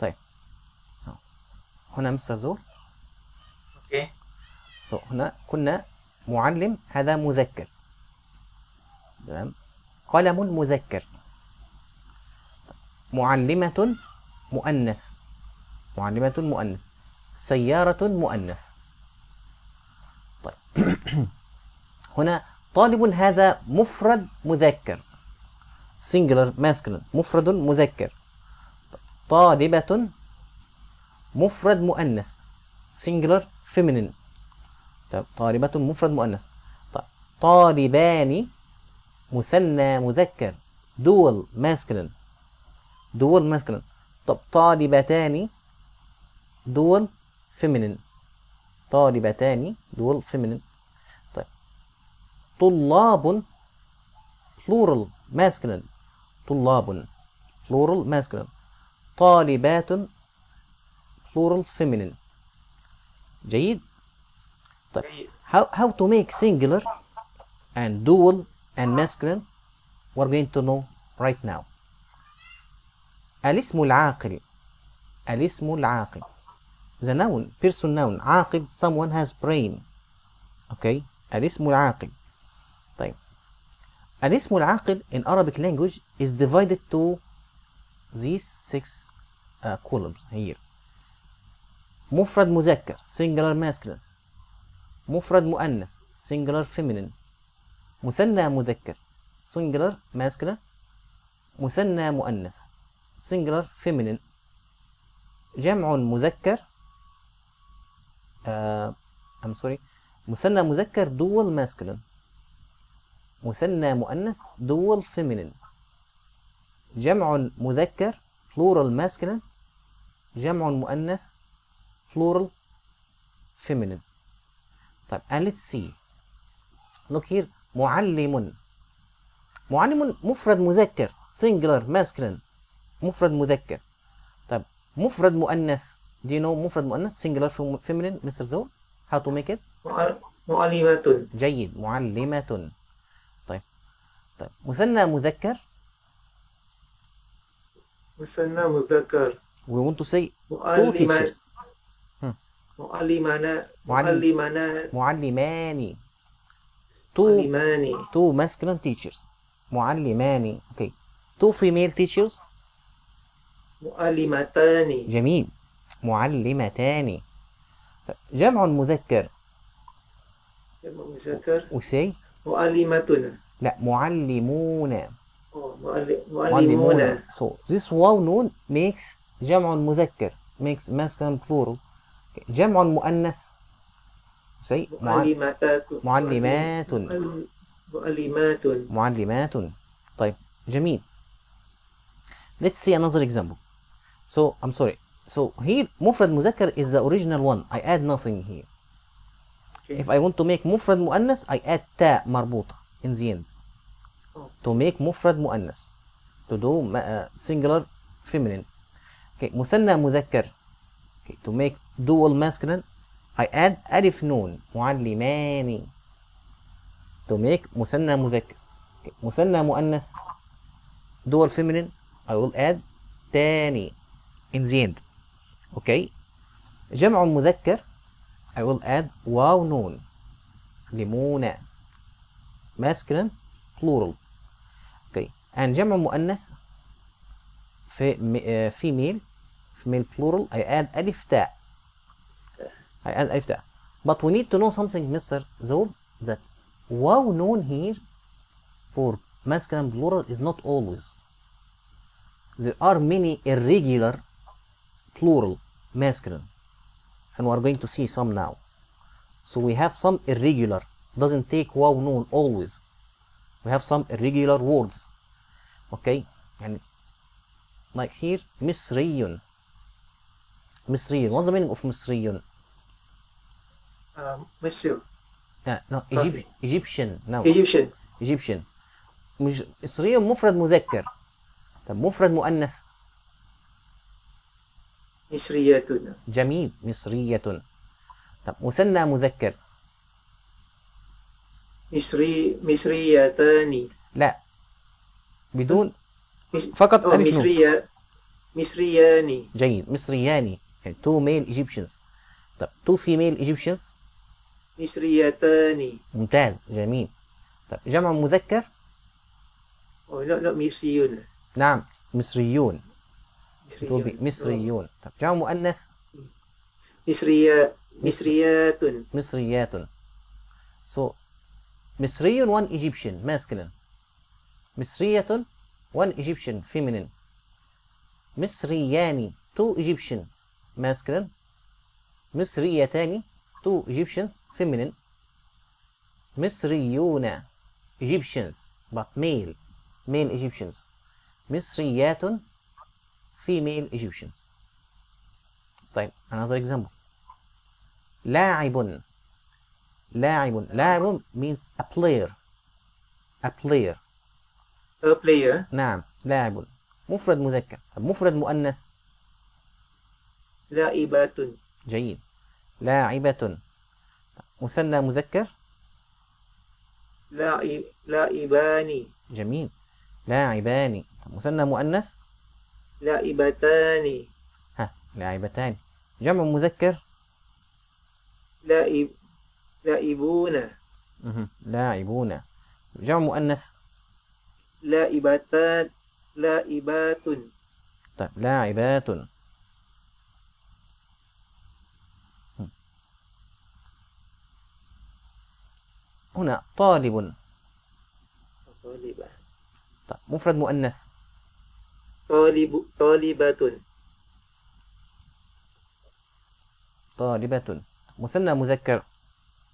طيب. هنا مستر زور. أوكي. So, هنا كنا معلم هذا مذكر. تمام؟ قلم مذكر. معلمة مؤنث. معلمة مؤنث. سيارة مؤنث. طيب. هنا طالب هذا مفرد مذكر. Singular masculine. مفرد مذكر. طالبة مفرد مؤنث singular feminine طيب طالبة مفرد مؤنث طيب طالبان مثنى مذكر dual masculine dual masculine طب طالبتان dual feminine طالبتان dual feminine طيب طلاب plural masculine طلاب plural masculine طالبات plural feminine جيد طيب how, how to make singular and dual and masculine we're going to know right now الاسم العاقل الاسم العاقل the noun person noun عاقل someone has brain okay الاسم العاقل طيب الاسم العاقل in Arabic language is divided to these six uh, columns here مفرد مذكر singular masculine مفرد مؤنث singular feminine مثنى مذكر singular masculine مثنى مؤنث singular feminine جمع مذكر آه I'm sorry مثنى مذكر dual masculine مثنى مؤنث dual feminine جمع مذكر plural masculine جمع مؤنث plural feminine طيب and let's see look here معلم معلم مفرد مذكر singular masculine مفرد مذكر طيب مفرد مؤنث do you know مفرد مؤنث singular fem- feminine Mr. Zul how to make it معلمة جيد معلمة طيب طيب مثنى مذكر مثنى مذكر we want to say two معلمان teachers معلمان معلم. معلمان معلمان two معلمان two masculine teachers. معلمان okay. two female teachers. معلمتان جميل. معلمتان جمع مذكر. جمع مذكر. say معلمة لا معلمون معلمون so this واو نون makes جمع مذكر makes masculine plural جمع مؤنث say مع- معلمات معلمات. معل- معلمات معلمات طيب جميل let's see another example so I'm sorry so here مفرد مذكر is the original one I add nothing here Okay. if I want to make مفرد مؤنث I add تاء مربوطة in the end Oh. To make مفرد مؤنث to do uh, singular feminine okay مثنى مذكر okay to make dual masculine I add ألف نون معلمان to make مثنى مذكر okay. مثنى مؤنث dual feminine I will add تاني in the end okay جمع مذكر I will add واو نون ليمونة masculine plural and جمع مؤنث في uh, female female plural I add ألف تاء I add ألف تاء but we need to know something Mr. Zul that واو نون here for masculine plural is not always there are many irregular plural masculine and we are going to see some now so we have some irregular doesn't take واو نون always we have some irregular words okay? يعني like here مصري مصري what's the meaning of مصري آه، مصر yeah, no Egyptian. No. Egyptian. Egyptian. مش مصري مفرد مذكر طب مفرد مؤنث. مصرية جميل. مصرية طب مثنى مذكر. مصري مصريتان لا. بدون فقط أو ألف نون. مصرية مصريان جيد. مصريان يعني two male Egyptians. طب two female Egyptians مصريتان ممتاز. جميل. طب جمع مذكر؟ Oh, not not مصريون. نعم. مصريون. to be مصريون مصريون. طب جمع مؤنث؟ مصرية مصريات. مصريات. So مصري one Egyptian. Masculine. مصرية one Egyptian feminine مصريان two Egyptians masculine مصريتان two Egyptians feminine مصريون Egyptians but male male Egyptians مصريات female Egyptians طيب another example لاعب لاعب لاعب means a player a player a player. نعم لاعب. مفرد مذكر. طب مفرد مؤنث. لاعبات. جيد. لاعبة. مثنى مذكر. لاعب لاعبان. جميل. لاعبان. مثنى مؤنث. لاعبتان. ها لاعبتان. جمع مذكر. لاعب لاعبون. لاعبون. جمع مؤنث. لاعبتان لاعبات طيب لاعبات. هنا طالب. طالبة. طيب مفرد مؤنث. طالب طالبة. طالبة. مثنى مذكر.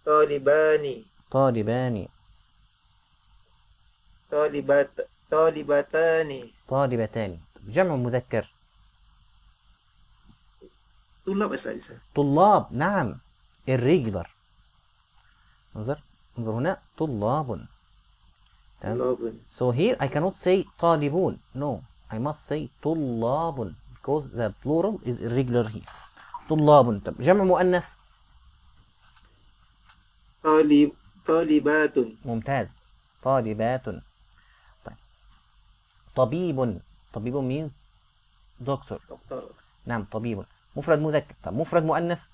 طالبان. طالبان. طالبات طالبتان. طالبتان. جمع مذكر. طلاب أساتذة طلاب نعم. irregular انظر انظر هنا. طلاب. طلاب. So here I cannot say طالبون. No, I must say طلاب. Because the plural is irregular here. طلاب. طب جمع مؤنث. طالب طالبات. ممتاز. طالبات. طبيب. طبيب means doctor. دكتور نعم طبيب. مفرد مذكر. طب مفرد مؤنث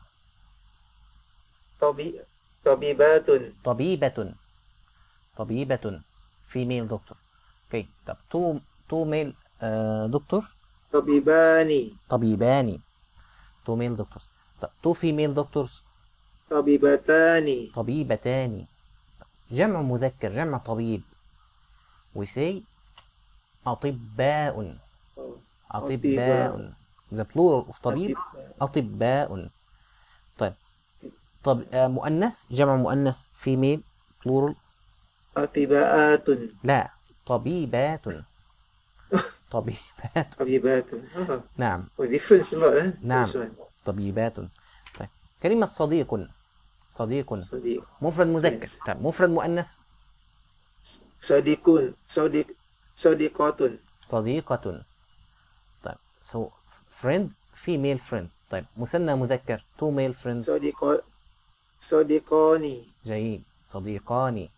طبي طبيبات طبيبة. طبيبة. female doctor. Okay. طب two male uh, doctor طبيبان طبيبان. two male doctors. طب two female doctors طبيبتان طبيبتان جمع مذكر جمع طبيب we say أطباء. أطباء. the plural of طبيب أطباء. طيب. طب آه، مؤنث جمع مؤنث female plural أطباءات. لا. طبيبات. طبيبات. طبيبات. آه. نعم. Eh? نعم. طبيبات. طيب. كلمة صديق. صديق. صديق. مفرد مذكر. طيب مفرد مؤنث؟ صديقون صديق. صديقات صديقة. طيب so friend female friend. طيب مثنى مذكر. two male friends. صديق صديقان. جيد. صديقان.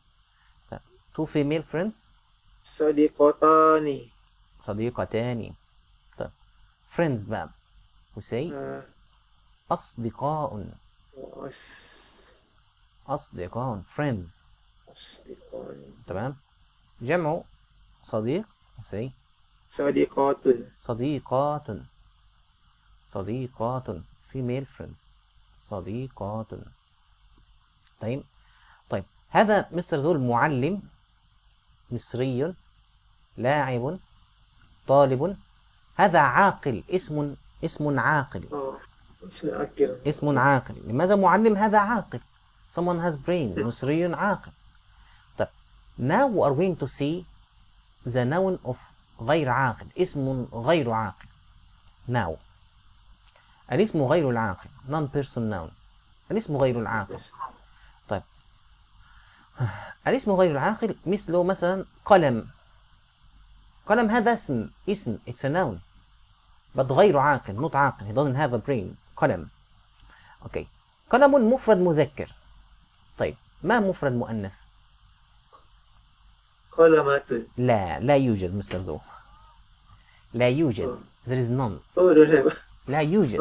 طيب two female friends. صديقتان. صديقتان. طيب friends بقى. say آه. أصدقاء. وأص- أصدقاء. friends. أصدقان تمام. جمع. صديق say صديقات. صديقات. صديقات. female friends. صديقات. طيب طيب. هذا مستر زول معلم مصري لاعب طالب. هذا عاقل. اسم اسم عاقل. آه. اسم أكل اسم عاقل. لماذا معلم هذا عاقل؟ Someone has brain. مصري عاقل. طيب now we are going to see the noun of غير عاقل. اسم غير عاقل. Now الاسم غير العاقل. Non person noun. الاسم غير العاقل. طيب. الاسم غير العاقل مثله مثلا قلم. قلم هذا اسم. اسم. It's a noun. But غير عاقل. Not عاقل. He doesn't have a brain. قلم. أوكي قلم مفرد مذكر. طيب. ما مفرد مؤنث؟ قلمات لا لا يوجد مستر زو لا يوجد. There is none. لا يوجد.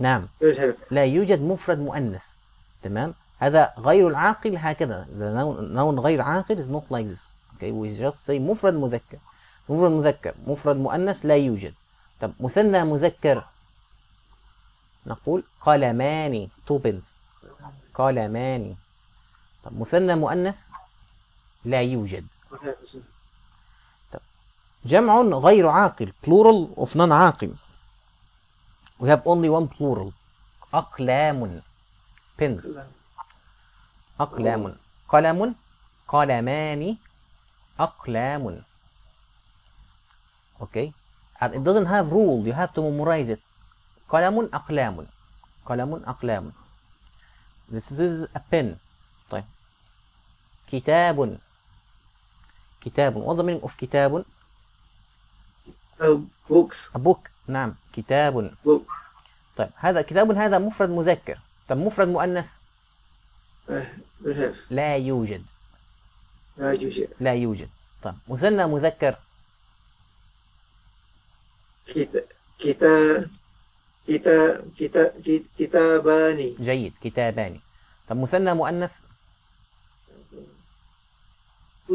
نعم. لا يوجد مفرد مؤنث. تمام؟ هذا غير العاقل هكذا. The noun, noun غير عاقل is not like this. Okay? We just say مفرد مذكر. مفرد مذكر. مفرد مؤنث لا يوجد. طب مثنى مذكر. نقول قلمان two pens قلمان طب مثنى مؤنث لا يوجد. جمع غير عاقل plural of non عاقل we have only one plural أقلام pens أقلام قلم قلمان أقلام okay and it doesn't have rule you have to memorize it قلم أقلام قلم أقلام this is a pen طيب كتاب كتاب what's the meaning of كتاب. Oh, books. a book. نعم كتاب. Book. طيب هذا كتاب هذا مفرد مذكر. طب مفرد مؤنث؟ Uh. لا يوجد. لا يوجد. لا يوجد. طيب مثنى مذكر؟ كتا كتا كتا كتا كت- كتابان جيد كتابان طب مثنى مؤنث؟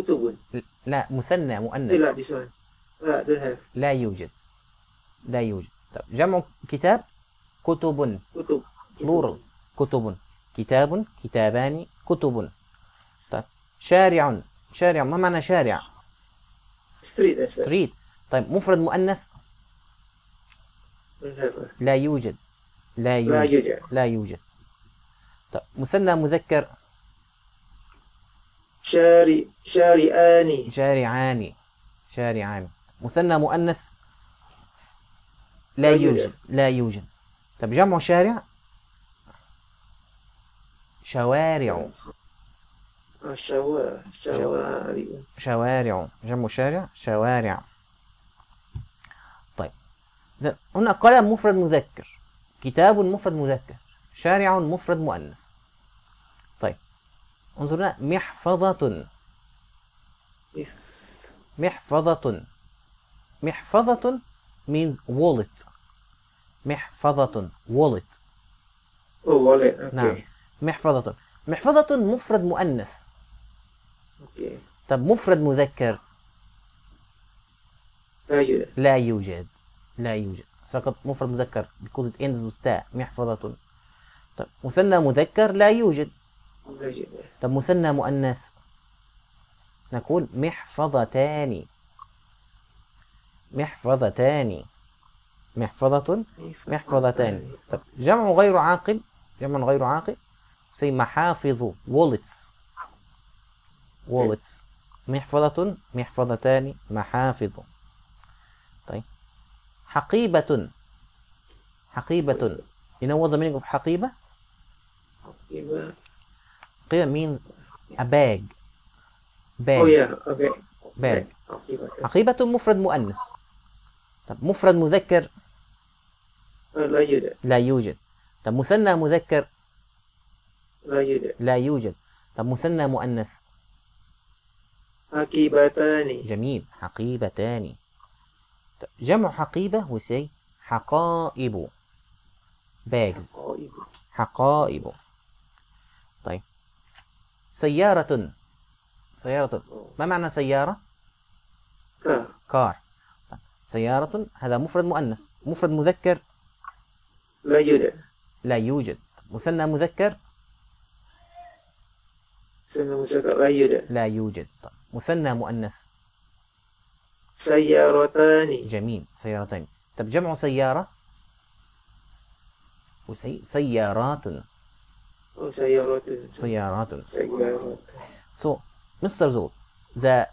كتب لا مثنى مؤنث لا لا don't have. لا يوجد لا يوجد طب جمع كتاب كتب كتب plural. كتب كتاب كتابان كتب طيب شارع شارع ما معنى شارع it. street. طيب مفرد مؤنث لا يوجد لا لا يوجد يوجد لا يوجد طيب مثنى مذكر شاري شارئان شارعان شارعان مثنى مؤنث؟ لا يوجد. لا يوجد. طب جمع شارع؟ شوارع. الشوارع شوارع. شوارع. جمع شارع؟ شوارع. طيب. هنا قلم مفرد مذكر. كتاب مفرد مذكر. شارع مفرد مؤنث. انظرنا محفظة. محفظة. محفظة means wallet. محفظة. wallet. Oh wallet. Okay. نعم. محفظة. محفظة مفرد مؤنث. Okay. طب مفرد مذكر. لا يوجد. لا يوجد. لا يوجد. فقط مفرد مذكر. because it ends with تاء محفظة. طب مثنى مذكر لا يوجد. طب مثنى مؤنث. نقول محفظتان. محفظتان. محفظة محفظتان. طب جمع غير عاقل. جمع غير عاقل. زي محافظ. wallets wallets محفظة. محفظتان. محافظ. طيب. حقيبة. حقيبة. you know what the meaning of حقيبة. يبقى حقيبة means a bag. Oh bag. Yeah. Okay bag. حقيبة مفرد مؤنث طب مفرد مذكر لا يوجد لا يوجد طب مثنى مذكر لا يوجد لا يوجد طب مثنى مؤنث حقيبتان جميل حقيبتان جمع حقيبة we say حقائب bags. حقائب سيارة. سيارة. ما معنى سيارة؟ كار. كار. سيارة هذا مفرد مؤنث. مفرد مذكر. لا يوجد. لا يوجد. مثنى مذكر. مثنى مذكر لا يوجد. لا يوجد. مثنى مؤنث. سيارتان. جميل. سيارتين. طب جمع سيارة. وسي... سيارات. سيارات. سيارات. so مستر زول the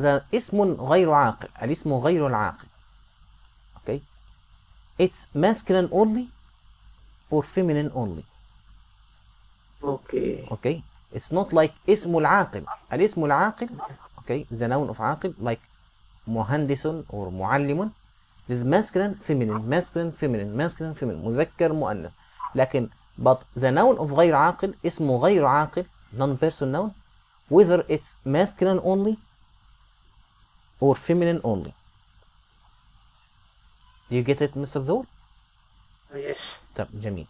the اسم غير عاقل الاسم غير العاقل. okay okay. It's masculine only or feminine only okay okay it's not like اسم العاقل. الاسم العاقل okay the noun of عاقل like like مهندس or معلم. This is masculine, feminine, masculine, feminine, masculine, feminine. مذكر مؤنث. لكن but the noun of غير عاقل اسمه غير عاقل non-person noun whether it's masculine only or feminine only Do you get it Mr. زول Yes. طب جميل